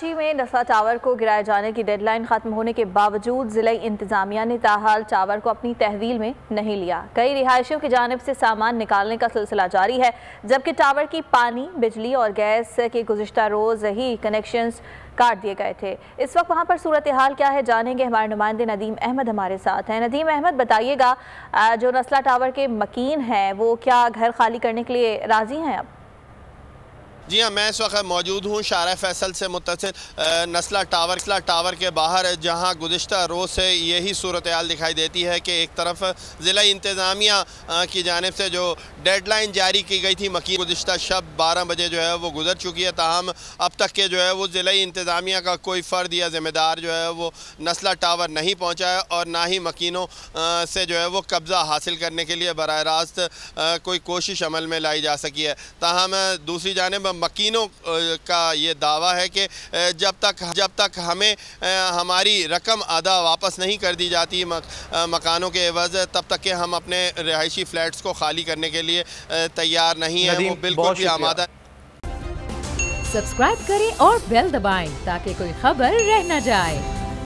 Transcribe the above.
कराची में नस्ला टावर को गिराए जाने की डेडलाइन खत्म होने के बावजूद ज़िले इंतजामिया ने ताहाल टावर को अपनी तहवील में नहीं लिया। कई रिहायशियों की जानब से सामान निकालने का सिलसिला जारी है, जबकि टावर की पानी, बिजली और गैस के गुजशत रोज़ ही कनेक्शन काट दिए गए थे। इस वक्त वहाँ पर सूरत हाल क्या है जानेंगे हमारे नुमाइंदे नदीम अहमद हमारे साथ हैं। नदीम अहमद, बताइएगा जो नस्ला टावर के मकीन हैं, वो क्या घर खाली करने के लिए राज़ी हैं अब? जी हाँ मैं इस वक्त मौजूद हूँ शारा फैसल से मुतसिल नस्ला टावर नस्ला टावर के बाहर, जहाँ गुज्त रोज़ से यही सूरत हाल दिखाई देती है कि एक तरफ़ ज़िला इंतज़ामिया की जानब से जो डेडलाइन जारी की गई थी मकी गुज्त शब बारह बजे जो है वो गुजर चुकी है। ताहम, अब तक के जो है वो ज़िला इंतज़ामिया का कोई फ़र्द या ज़िम्मेदार जो है वो नस्ला टावर नहीं पहुँचा है और ना ही मकीनों से जो है वो कब्ज़ा हासिल करने के लिए बर रास्त कोई कोशिश अमल में लाई जा सकी है। ताहम, दूसरी जानब मकीनों का ये दावा है कि जब तक जब तक हमें हमारी रकम अदा वापस नहीं कर दी जाती मक, मकानों के एवज तब तक के हम अपने रिहायशी फ्लैट्स को खाली करने के लिए तैयार नहीं है। वो बिल्कुल भी आमादा सब्सक्राइब करें और बेल दबाएँ ताकि कोई खबर रह न जाए।